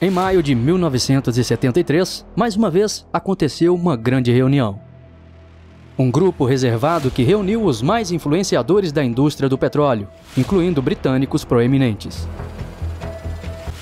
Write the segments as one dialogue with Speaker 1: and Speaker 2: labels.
Speaker 1: Em maio de 1973, mais uma vez aconteceu uma grande reunião. Um grupo reservado que reuniu os mais influenciadores da indústria do petróleo, incluindo britânicos proeminentes.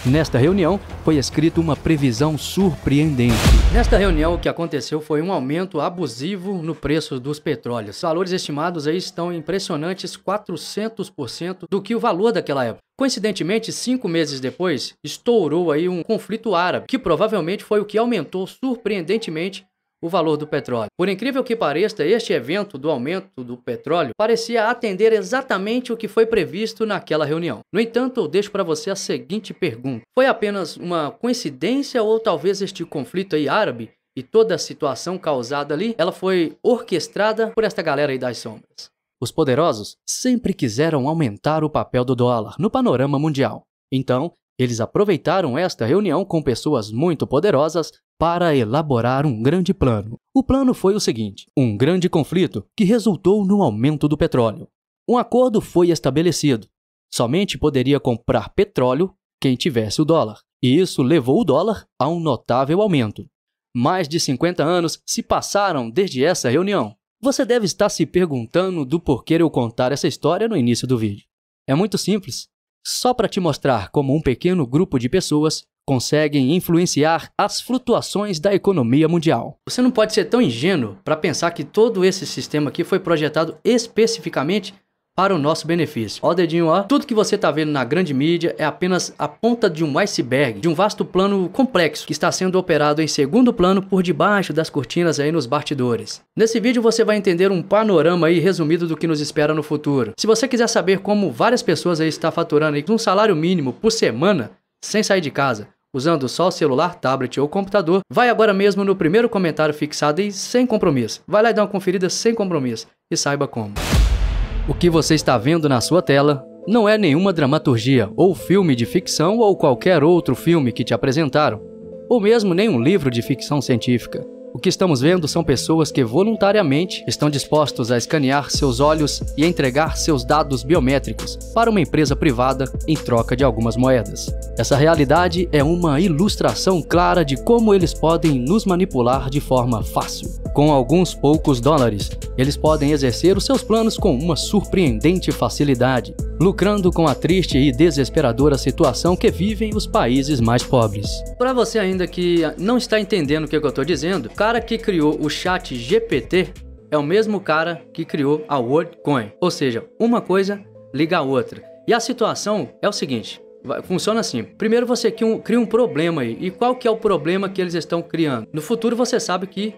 Speaker 1: Nesta reunião, foi escrita uma previsão surpreendente. Nesta reunião, o que aconteceu foi um aumento abusivo no preço dos petróleos. Os valores estimados aí estão impressionantes 400% do que o valor daquela época. Coincidentemente, cinco meses depois, estourou aí um conflito árabe, que provavelmente foi o que aumentou surpreendentemente o valor do petróleo. Por incrível que pareça, este evento do aumento do petróleo parecia atender exatamente o que foi previsto naquela reunião. No entanto, eu deixo para você a seguinte pergunta: foi apenas uma coincidência ou talvez este conflito aí árabe e toda a situação causada ali, ela foi orquestrada por esta galera aí das sombras? Os poderosos sempre quiseram aumentar o papel do dólar no panorama mundial. Então, eles aproveitaram esta reunião com pessoas muito poderosas para elaborar um grande plano. O plano foi o seguinte: um grande conflito que resultou no aumento do petróleo. Um acordo foi estabelecido. Somente poderia comprar petróleo quem tivesse o dólar, e isso levou o dólar a um notável aumento. Mais de 50 anos se passaram desde essa reunião. Você deve estar se perguntando do porquê eu contar essa história no início do vídeo. É muito simples. Só para te mostrar como um pequeno grupo de pessoas conseguem influenciar as flutuações da economia mundial. Você não pode ser tão ingênuo para pensar que todo esse sistema aqui foi projetado especificamente para o nosso benefício. Ó o dedinho, ó. Tudo que você está vendo na grande mídia é apenas a ponta de um iceberg, de um vasto plano complexo que está sendo operado em segundo plano por debaixo das cortinas aí nos bastidores. Nesse vídeo você vai entender um panorama aí resumido do que nos espera no futuro. Se você quiser saber como várias pessoas aí estão faturando aí um salário mínimo por semana, sem sair de casa, usando só o celular, tablet ou computador, vai agora mesmo no primeiro comentário fixado e sem compromisso. Vai lá e dá uma conferida sem compromisso e saiba como. O que você está vendo na sua tela não é nenhuma dramaturgia ou filme de ficção ou qualquer outro filme que te apresentaram, ou mesmo nenhum livro de ficção científica. O que estamos vendo são pessoas que voluntariamente estão dispostos a escanear seus olhos e entregar seus dados biométricos para uma empresa privada em troca de algumas moedas. Essa realidade é uma ilustração clara de como eles podem nos manipular de forma fácil. Com alguns poucos dólares, eles podem exercer os seus planos com uma surpreendente facilidade, lucrando com a triste e desesperadora situação que vivem os países mais pobres. Para você ainda que não está entendendo o que eu estou dizendo, cara que criou o chat GPT é o mesmo cara que criou a WorldCoin. Ou seja, uma coisa liga a outra. E a situação é o seguinte, Funciona assim. Primeiro você cria um problema aí. E qual que é o problema que eles estão criando? No futuro você sabe que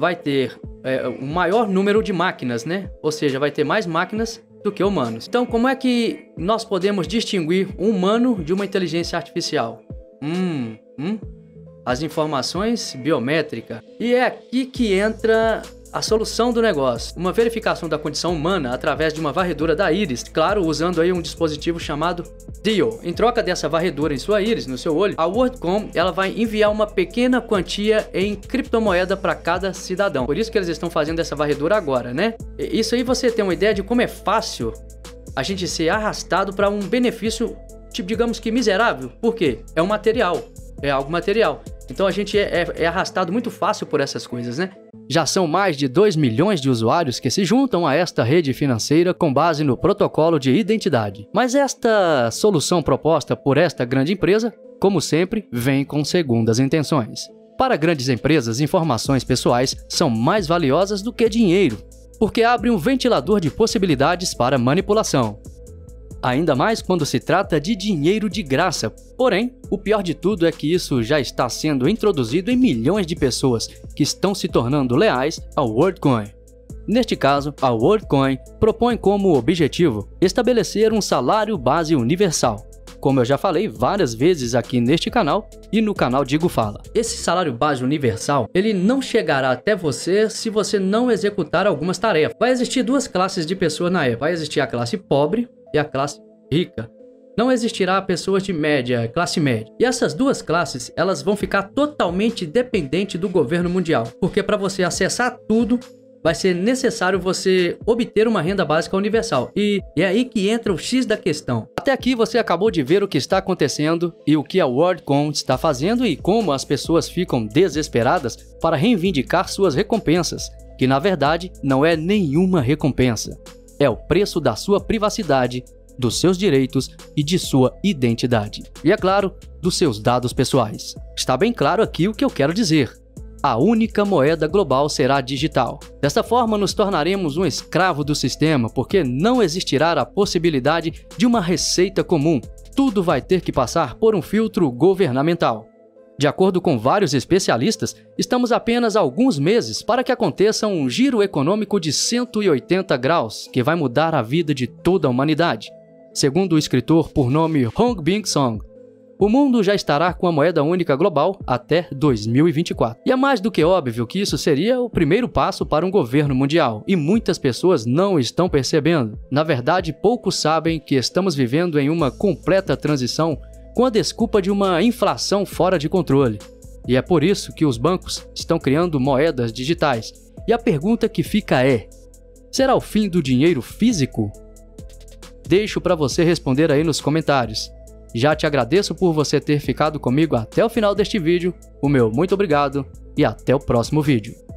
Speaker 1: vai ter é, um maior número de máquinas, né? Ou seja, vai ter mais máquinas do que humanos. Então, como é que nós podemos distinguir um humano de uma inteligência artificial? Hum, hum? as informações biométricas. E é aqui que entra a solução do negócio. Uma verificação da condição humana através de uma varredura da íris, claro, usando aí um dispositivo chamado DIO. Em troca dessa varredura em sua íris, no seu olho, a WorldCom ela vai enviar uma pequena quantia em criptomoeda para cada cidadão. Por isso que eles estão fazendo essa varredura agora, né? Isso aí você tem uma ideia de como é fácil a gente ser arrastado para um benefício, tipo, digamos que miserável. Por quê? É um material é algo material. Então a gente é, é, é, arrastado muito fácil por essas coisas, né? Já são mais de 2 milhões de usuários que se juntam a esta rede financeira com base no protocolo de identidade. Mas esta solução proposta por esta grande empresa, como sempre, vem com segundas intenções. Para grandes empresas, informações pessoais são mais valiosas do que dinheiro, porque abre um ventilador de possibilidades para manipulação ainda mais quando se trata de dinheiro de graça. Porém, o pior de tudo é que isso já está sendo introduzido em milhões de pessoas que estão se tornando leais ao WorldCoin. Neste caso, a WorldCoin propõe como objetivo estabelecer um salário base universal, como eu já falei várias vezes aqui neste canal e no canal Digo Fala. Esse salário base universal, ele não chegará até você se você não executar algumas tarefas. Vai existir duas classes de pessoas na época. Vai existir a classe pobre e a classe rica. Não existirá pessoas de média, classe média. E essas duas classes, elas vão ficar totalmente dependentes do governo mundial, porque para você acessar tudo, vai ser necessário você obter uma renda básica universal. E é aí que entra o X da questão. Até aqui você acabou de ver o que está acontecendo e o que a WorldCon está fazendo e como as pessoas ficam desesperadas para reivindicar suas recompensas, que na verdade não é nenhuma recompensa. É o preço da sua privacidade, dos seus direitos e de sua identidade. E é claro, dos seus dados pessoais. Está bem claro aqui o que eu quero dizer a única moeda global será digital. Dessa forma, nos tornaremos um escravo do sistema, porque não existirá a possibilidade de uma receita comum. Tudo vai ter que passar por um filtro governamental. De acordo com vários especialistas, estamos apenas alguns meses para que aconteça um giro econômico de 180 graus que vai mudar a vida de toda a humanidade. Segundo o escritor por nome Hong Bing Song, o mundo já estará com a moeda única global até 2024. E é mais do que óbvio que isso seria o primeiro passo para um governo mundial, e muitas pessoas não estão percebendo. Na verdade, poucos sabem que estamos vivendo em uma completa transição com a desculpa de uma inflação fora de controle. E é por isso que os bancos estão criando moedas digitais. E a pergunta que fica é: será o fim do dinheiro físico? Deixo para você responder aí nos comentários. Já te agradeço por você ter ficado comigo até o final deste vídeo, o meu muito obrigado e até o próximo vídeo.